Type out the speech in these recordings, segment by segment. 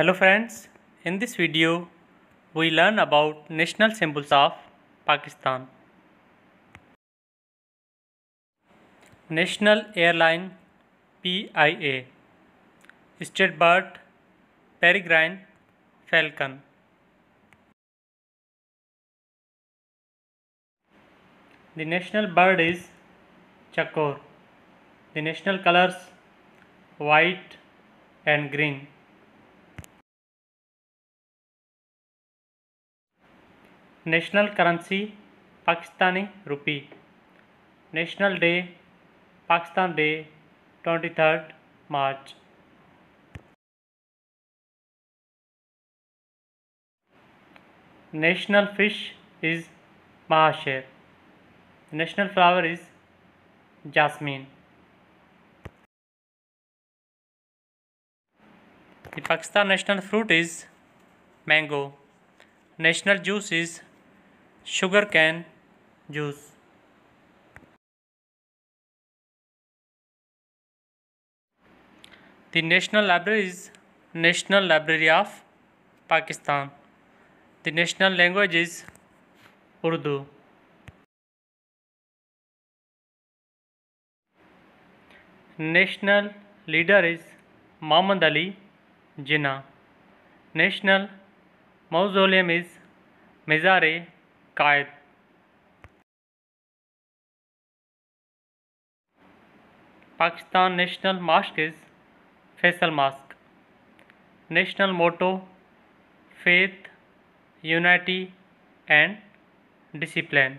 Hello friends, in this video we learn about national symbols of Pakistan. National Airline PIA State Bird Peregrine Falcon The national bird is Chakor. The national colors white and green. National currency, Pakistani rupee. National day, Pakistan Day, 23rd March. National fish is mahasher. National flower is jasmine. The Pakistan national fruit is mango. National juice is sugar cane juice The National Library is National Library of Pakistan. The national language is Urdu. National leader is Muhammad Ali Jinnah. National mausoleum is Mazar-e शिकायत Pakistan national mask is facial mask national motto faith unity and discipline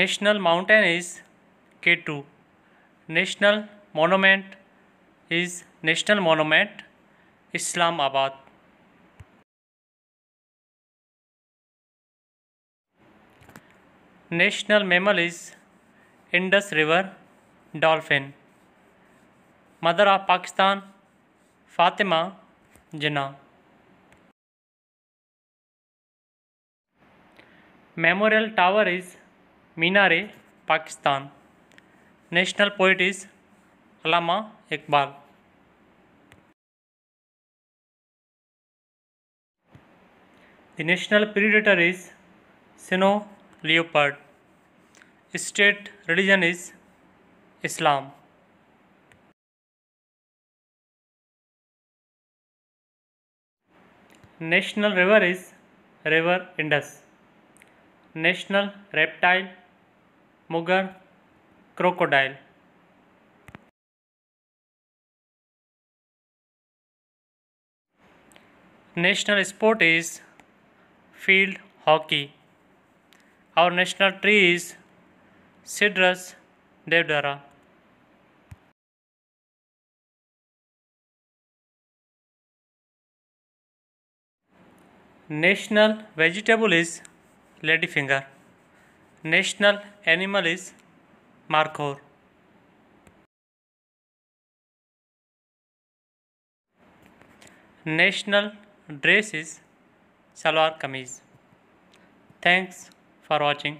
national mountain is K two national monument is national monument Islamabad national mammal is Indus river dolphin mother of Pakistan Fatima Jinnah memorial tower is Minar-e Pakistan national poet is Allama Iqbal The national predator is Sino leopard. State religion is Islam. National river is River Indus. National reptile Mugger crocodile. National sport is field hockey और national trees Cedrus deodara national vegetable is lady finger national animal is markhor national dress is salwar kameez thanks for watching